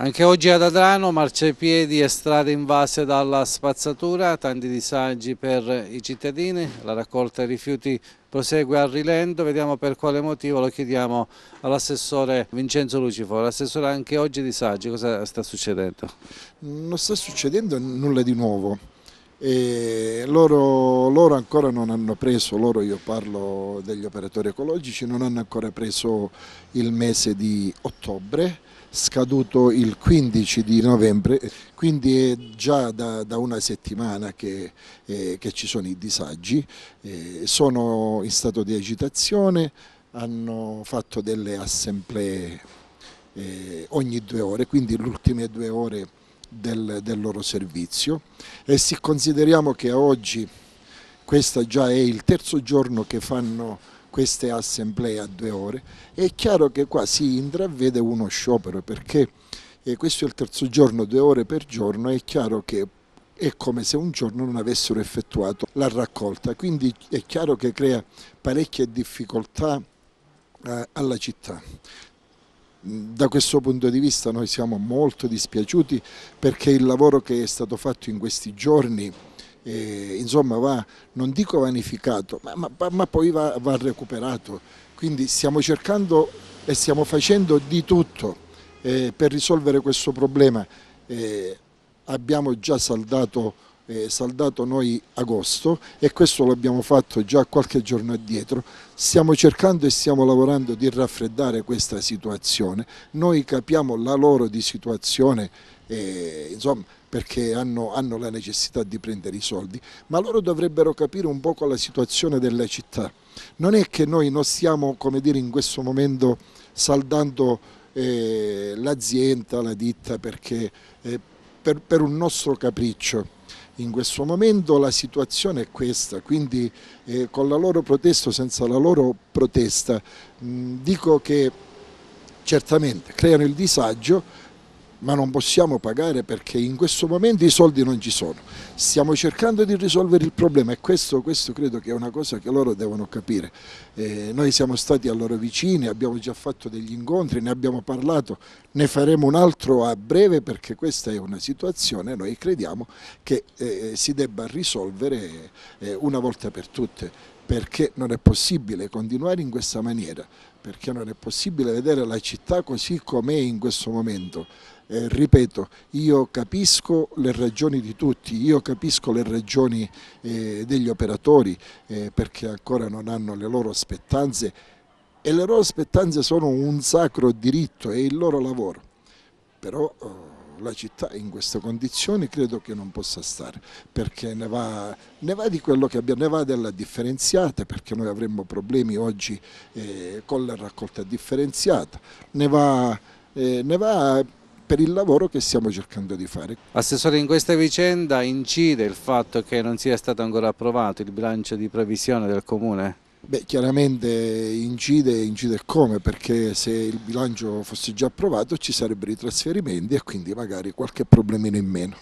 Anche oggi ad Adrano marciapiedi e strade invase dalla spazzatura, tanti disagi per i cittadini, la raccolta dei rifiuti prosegue a rilento, vediamo per quale motivo, lo chiediamo all'assessore Vincenzo Luciforo. Assessore anche oggi disagi, cosa sta succedendo? Non sta succedendo nulla di nuovo. Loro, loro, ancora non hanno preso, loro io parlo degli operatori ecologici, non hanno ancora preso il mese di ottobre scaduto il 15 di novembre, quindi è già da, da una settimana che, eh, che, ci sono i disagi, eh, sono in stato di agitazione, hanno fatto delle assemblee eh, ogni due ore, quindi le ultime due ore del, del loro servizio e se consideriamo che oggi questo già è il terzo giorno che fanno queste assemblee a due ore, è chiaro che qua si intravede uno sciopero perché eh, questo è il terzo giorno, due ore per giorno, è chiaro che è come se un giorno non avessero effettuato la raccolta, quindi è chiaro che crea parecchie difficoltà eh, alla città. Da questo punto di vista noi siamo molto dispiaciuti perché il lavoro che è stato fatto in questi giorni eh, insomma va, non dico vanificato, ma, ma, ma poi va, va, recuperato. Quindi stiamo cercando e stiamo facendo di tutto eh, per risolvere questo problema. Eh, abbiamo già saldato, eh, saldato noi agosto e questo l'abbiamo fatto già qualche giorno addietro. Stiamo cercando e stiamo lavorando di raffreddare questa situazione. Noi capiamo la loro di situazione, eh, insomma, perché hanno, hanno, la necessità di prendere i soldi, ma loro dovrebbero capire un po' la situazione della città. Non è che noi non stiamo, come dire, in questo momento saldando eh, l'azienda, la ditta, perché eh, per, per un nostro capriccio. In questo momento la situazione è questa, quindi eh, con la loro protesta o senza la loro protesta mh, dico che certamente creano il disagio, ma non possiamo pagare perché in questo momento i soldi non ci sono. Stiamo cercando di risolvere il problema e questo, questo credo che è una cosa che loro devono capire. Eh, noi siamo stati a loro vicini, abbiamo già fatto degli incontri, ne abbiamo parlato, ne faremo un altro a breve perché questa è una situazione, noi crediamo che eh, si debba risolvere eh, una volta per tutte perché non è possibile continuare in questa maniera, perché non è possibile vedere la città così com'è in questo momento. Eh, ripeto, io capisco le ragioni di tutti, io capisco le ragioni eh, degli operatori eh, perché ancora non hanno le loro aspettanze e le loro aspettanze sono un sacro diritto, è il loro lavoro. Però eh, la città in queste condizioni credo che non possa stare perché ne va, ne va di quello che abbiamo, ne va della differenziata perché noi avremmo problemi oggi eh, con la raccolta differenziata, ne va, eh, ne va per il lavoro che stiamo cercando di fare. Assessore, in questa vicenda incide il fatto che non sia stato ancora approvato il bilancio di previsione del Comune? Beh, chiaramente incide, incide come, perché se il bilancio fosse già approvato ci sarebbero i trasferimenti e quindi magari qualche problemino in meno.